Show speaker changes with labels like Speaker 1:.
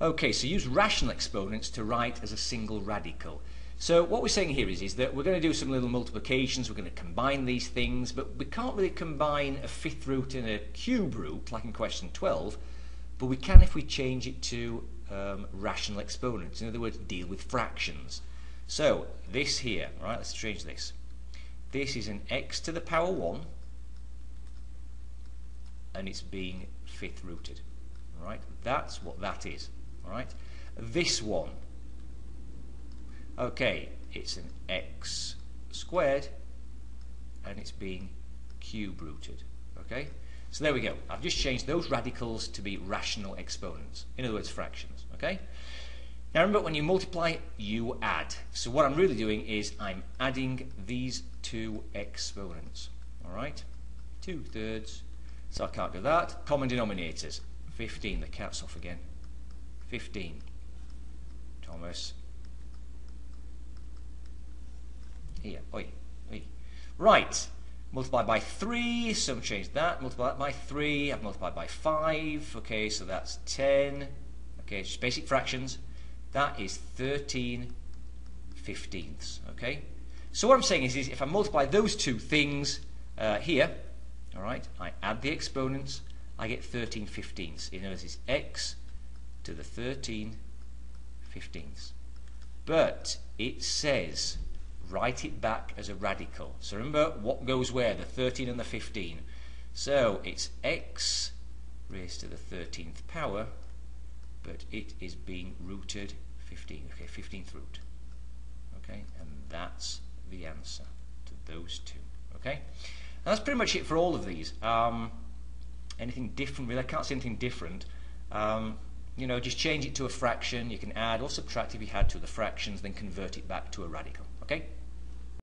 Speaker 1: Okay, so use rational exponents to write as a single radical. So what we're saying here is, is that we're going to do some little multiplications, we're going to combine these things, but we can't really combine a fifth root and a cube root, like in question 12, but we can if we change it to um, rational exponents. In other words, deal with fractions. So this here, right, let's change this. This is an x to the power 1, and it's being fifth rooted. Right, that's what that is. All right, this one Okay, it's an x squared and it's being cube rooted. Okay, so there we go. I've just changed those radicals to be rational exponents. In other words, fractions. Okay. Now remember, when you multiply, you add. So what I'm really doing is I'm adding these two exponents. All right, two thirds. So I can't do that. Common denominators. 15. The cat's off again. 15. Thomas. here. Oi, oi. Right. Multiply by 3, so change that. Multiply that by 3. I've multiplied by 5. Okay, so that's 10. Okay, just basic fractions. That is 13 fifteenths. Okay? So what I'm saying is, is if I multiply those two things uh, here, all right, I add the exponents, I get 13 fifteenths. In other words, it's x to the 13 fifteenths. But it says write it back as a radical. So remember what goes where, the 13 and the 15. So it's x raised to the 13th power, but it is being rooted 15. Okay, 15th root. Okay, and that's the answer to those two. Okay, and that's pretty much it for all of these. Um, anything different? Really, I can't see anything different. Um, you know, just change it to a fraction. You can add or subtract if you had to the fractions, then convert it back to a radical. Okay.